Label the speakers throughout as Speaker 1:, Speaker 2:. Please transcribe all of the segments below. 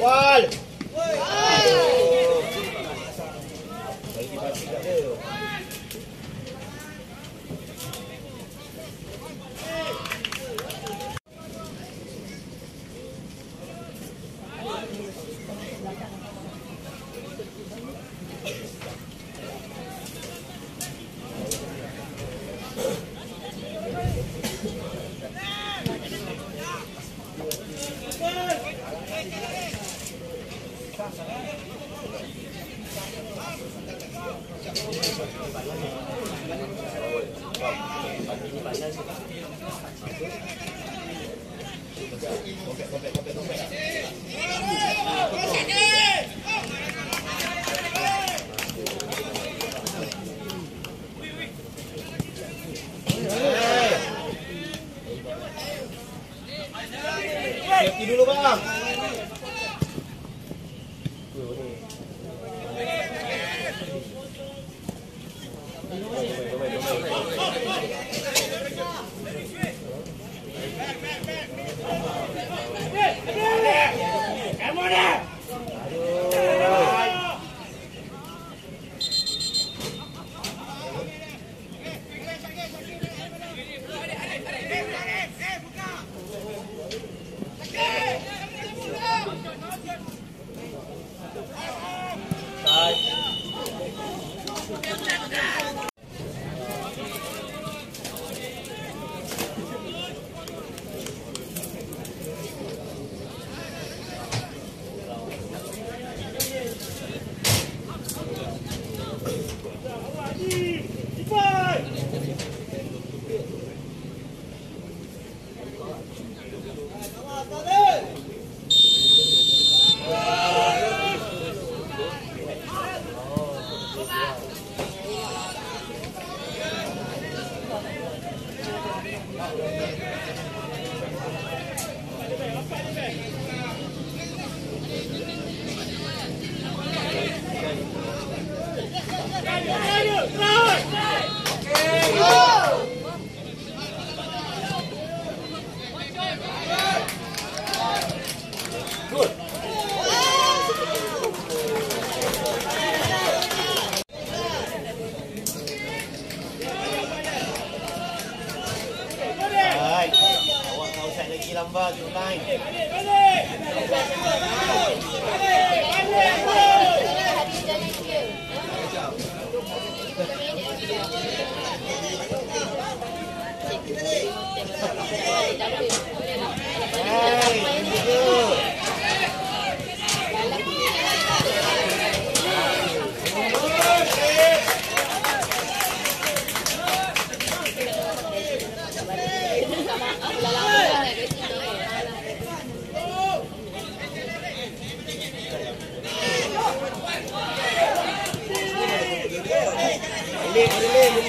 Speaker 1: Wal! 有了吧。Hey, good.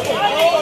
Speaker 1: Oh,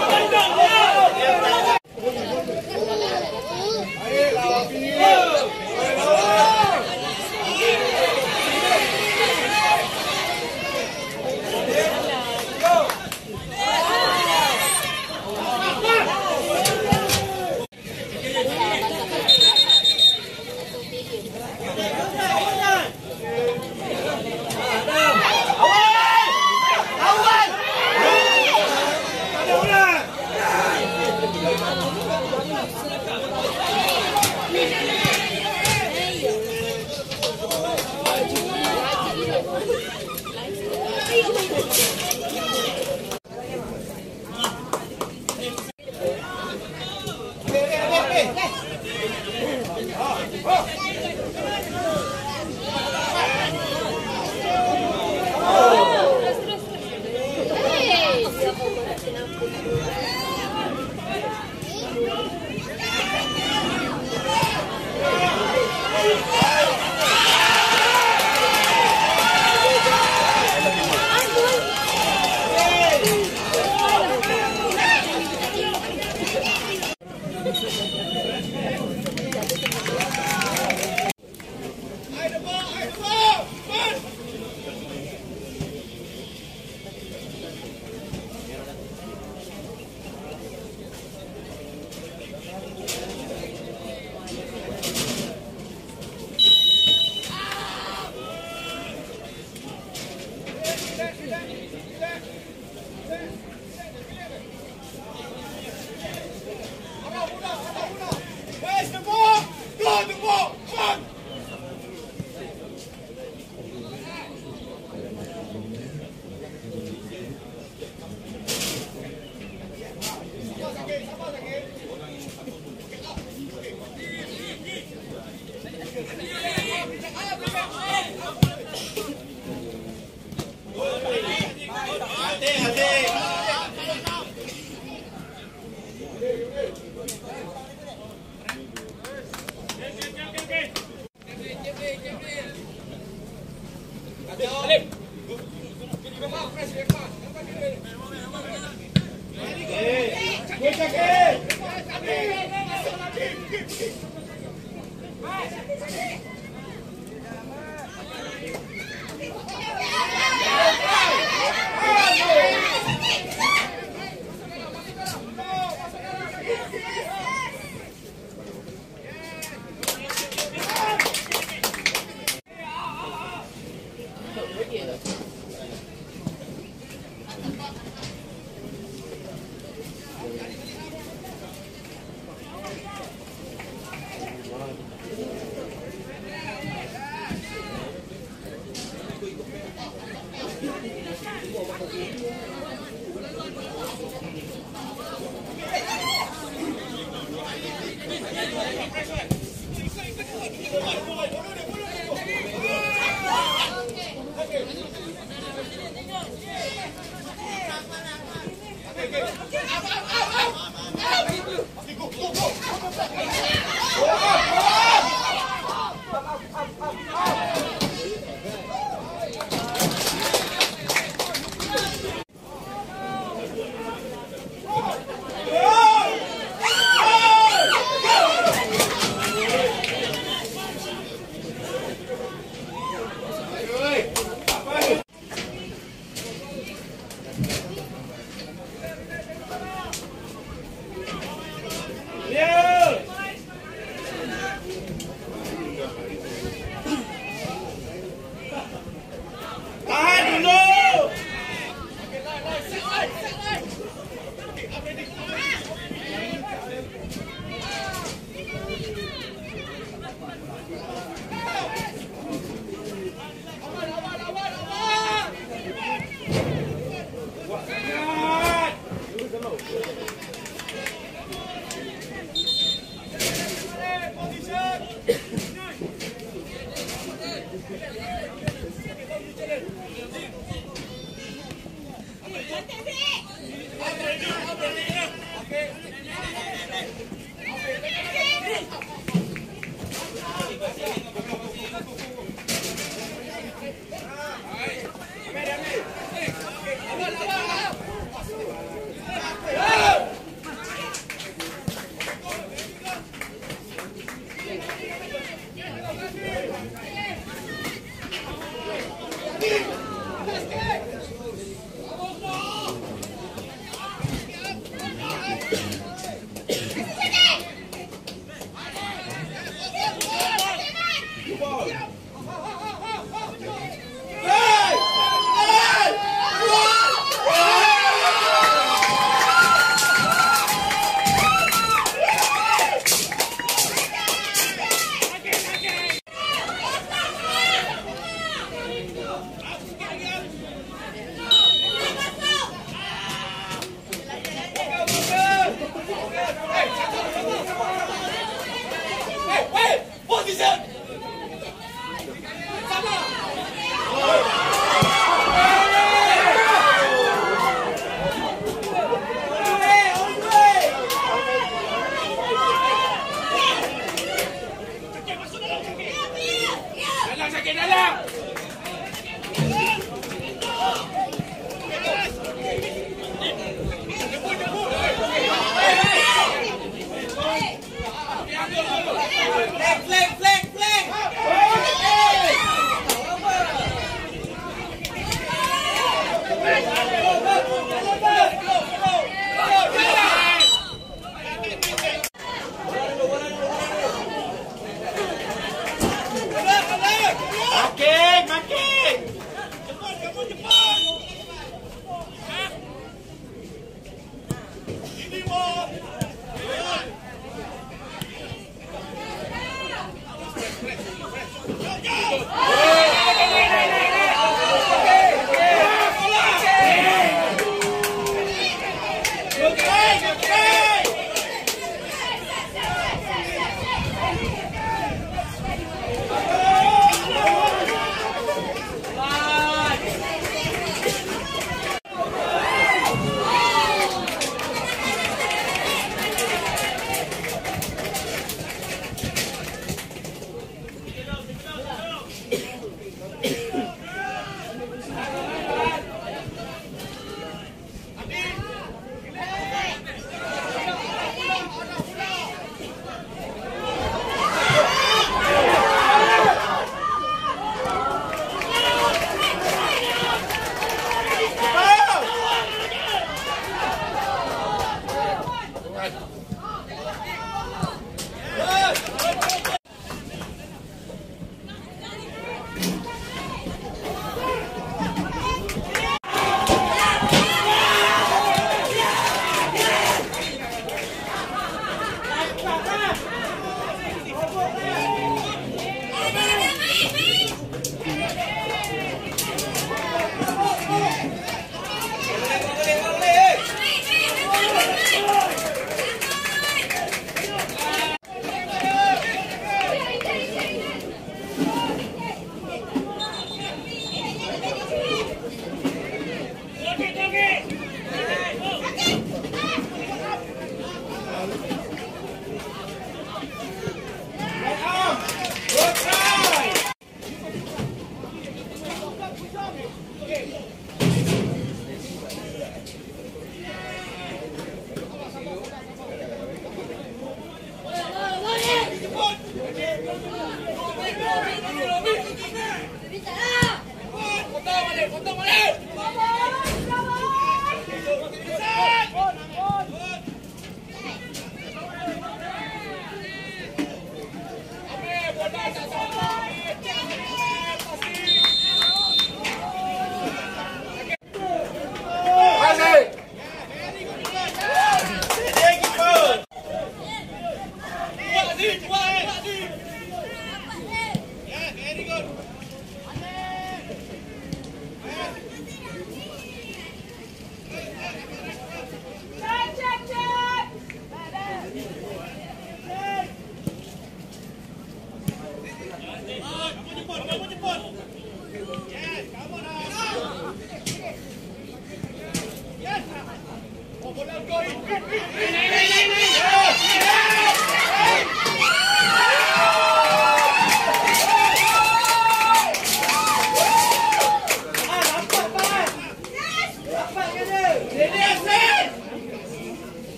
Speaker 1: でることもない